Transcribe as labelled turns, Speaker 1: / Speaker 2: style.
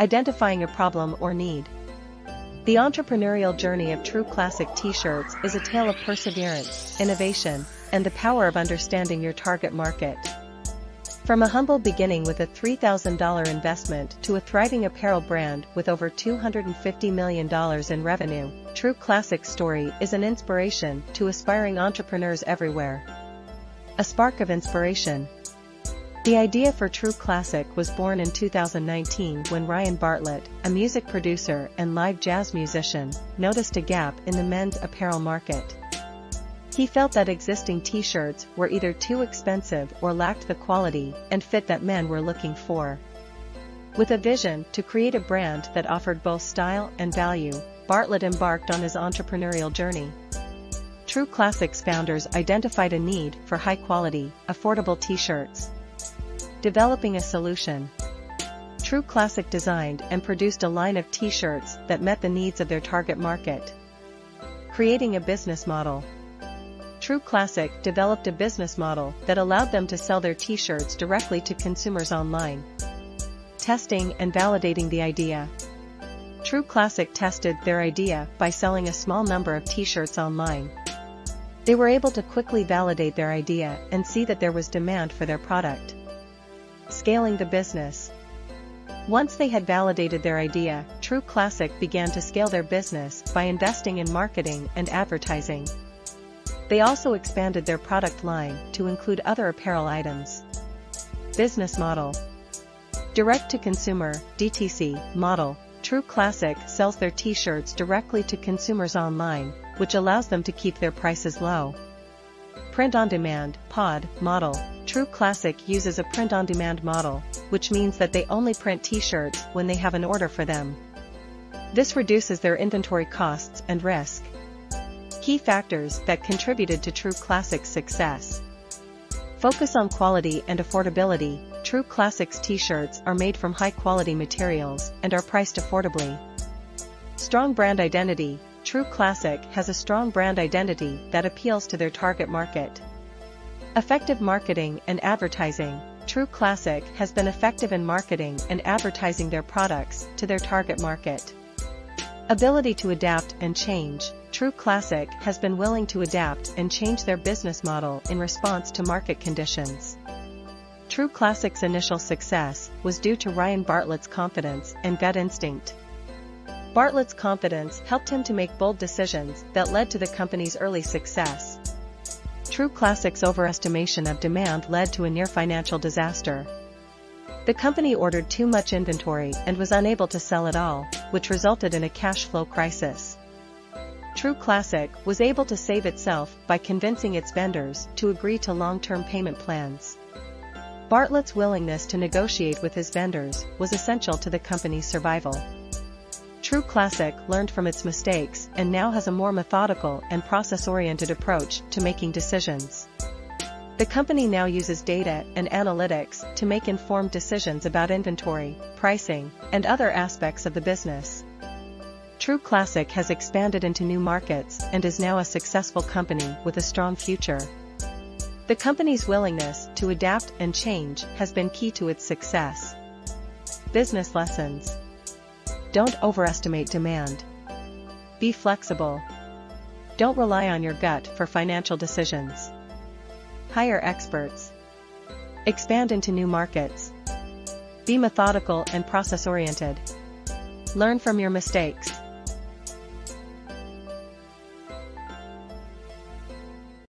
Speaker 1: Identifying a problem or need. The entrepreneurial journey of True Classic T-shirts is a tale of perseverance, innovation, and the power of understanding your target market. From a humble beginning with a $3,000 investment to a thriving apparel brand with over $250 million in revenue, True Classic's story is an inspiration to aspiring entrepreneurs everywhere. A spark of inspiration. The idea for True Classic was born in 2019 when Ryan Bartlett, a music producer and live jazz musician, noticed a gap in the men's apparel market. He felt that existing t-shirts were either too expensive or lacked the quality and fit that men were looking for. With a vision to create a brand that offered both style and value, Bartlett embarked on his entrepreneurial journey. True Classics founders identified a need for high-quality, affordable t-shirts. Developing a solution. True Classic designed and produced a line of t-shirts that met the needs of their target market. Creating a business model. True Classic developed a business model that allowed them to sell their t-shirts directly to consumers online. Testing and validating the idea. True Classic tested their idea by selling a small number of t-shirts online. They were able to quickly validate their idea and see that there was demand for their product. Scaling the business. Once they had validated their idea, True Classic began to scale their business by investing in marketing and advertising. They also expanded their product line to include other apparel items. Business Model Direct-to-consumer, DTC, model, True Classic sells their t-shirts directly to consumers online, which allows them to keep their prices low. Print-on-demand, POD, model, True Classic uses a print-on-demand model, which means that they only print t-shirts when they have an order for them. This reduces their inventory costs and risk. Key factors that contributed to True Classic's success. Focus on quality and affordability. True Classics t-shirts are made from high-quality materials and are priced affordably. Strong brand identity. True Classic has a strong brand identity that appeals to their target market. Effective marketing and advertising. True Classic has been effective in marketing and advertising their products to their target market. Ability to adapt and change. True Classic has been willing to adapt and change their business model in response to market conditions. True Classic's initial success was due to Ryan Bartlett's confidence and gut instinct. Bartlett's confidence helped him to make bold decisions that led to the company's early success. True Classic's overestimation of demand led to a near financial disaster. The company ordered too much inventory and was unable to sell it all, which resulted in a cash flow crisis. True Classic was able to save itself by convincing its vendors to agree to long-term payment plans. Bartlett's willingness to negotiate with his vendors was essential to the company's survival. True Classic learned from its mistakes and now has a more methodical and process-oriented approach to making decisions. The company now uses data and analytics to make informed decisions about inventory, pricing, and other aspects of the business. True Classic has expanded into new markets and is now a successful company with a strong future. The company's willingness to adapt and change has been key to its success. Business lessons. Don't overestimate demand. Be flexible. Don't rely on your gut for financial decisions. Hire experts. Expand into new markets. Be methodical and process-oriented. Learn from your mistakes.